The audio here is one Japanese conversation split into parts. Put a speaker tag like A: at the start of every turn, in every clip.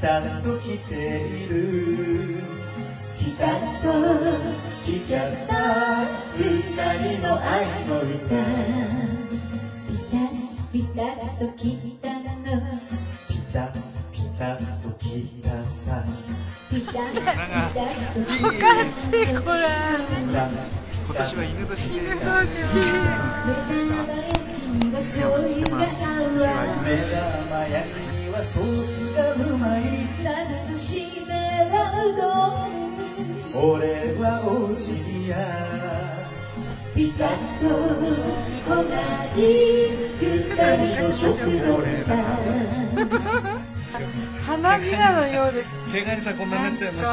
A: タッと来ている。ピタッと来ちゃった。二人の愛の歌
B: ピタッピタッと来たの。
A: ピタピタと来たさ。
B: ピタッピタッと
C: おかしいこれ。
A: ピタ
D: 今年は犬年で。
C: 犬
A: ソースがうまい
B: 七の締めはうどん。
A: 俺はおじぎや。
B: ピタッと来ない二人の食堂だ。
C: 花びらのようです。
D: 毛ガニさんこんなになっちゃいました。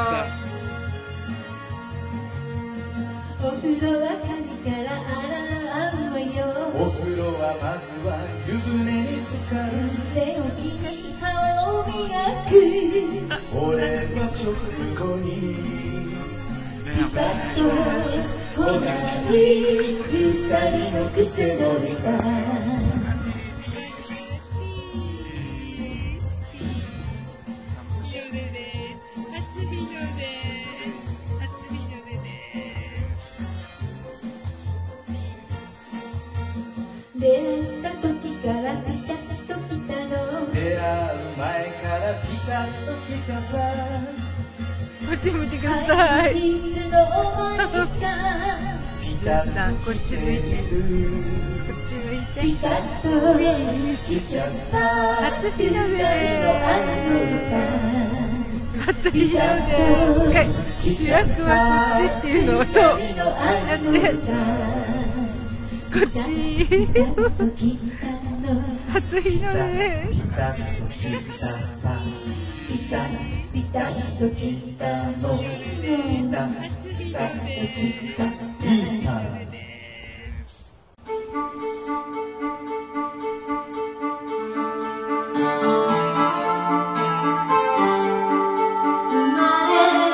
B: お風呂は髪か。ら洗うわよ
A: お風呂はまずは湯船に浸かるは食後に
B: ピタッと来ない二人の癖の歌出会った時からピタッと来たの
A: 出会う前からピタッと来たさ
C: っち見てください。
B: いつの思いか
A: ピタ
C: さん
A: ッ
C: ことっち向いてこっち向いて
B: ピ
C: 初日の出初日の出主役はこっちっていうのをそうやってこっち初日の出
A: きたきたときた
B: のきたきたときたい
A: いさ生ま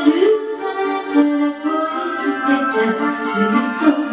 A: れるから恋してた。ずっと